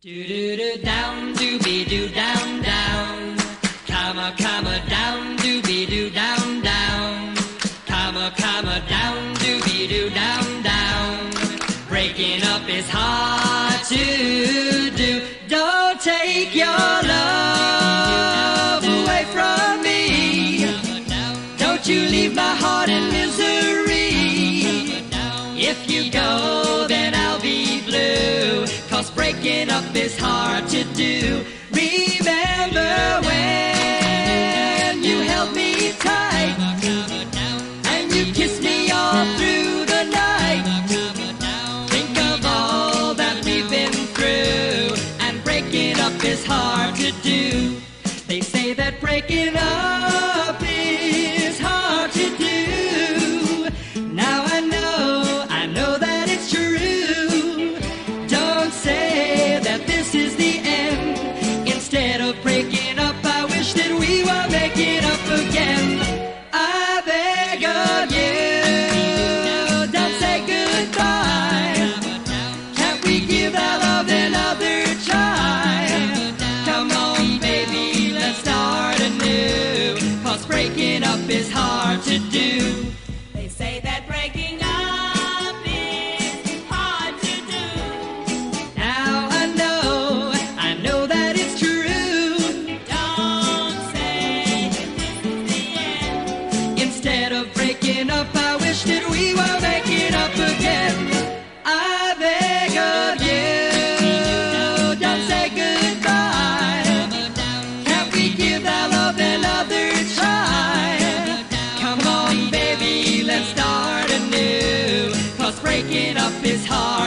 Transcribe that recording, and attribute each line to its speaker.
Speaker 1: Do do do down, doobie doo down down, comma comma down, doobie doo down down, comma comma down, doobie doo down down. Breaking up is hard to do. Don't take your love Breaking up is hard to do. Remember when you held me tight and you kissed me all through the night. Think of all that we've been through, and breaking up is hard to do. They say that breaking up this is the end. Instead of breaking up, I wish that we were making up again. I beg of you, don't say goodbye. Can't we give our love another try? Come on, baby, let's start anew. Cause breaking up is hard to Instead of breaking up, I wish that we were making up again. I beg of you, don't say goodbye. Can't we give our love another try? Come on, baby, let's start anew. Cause breaking up is hard.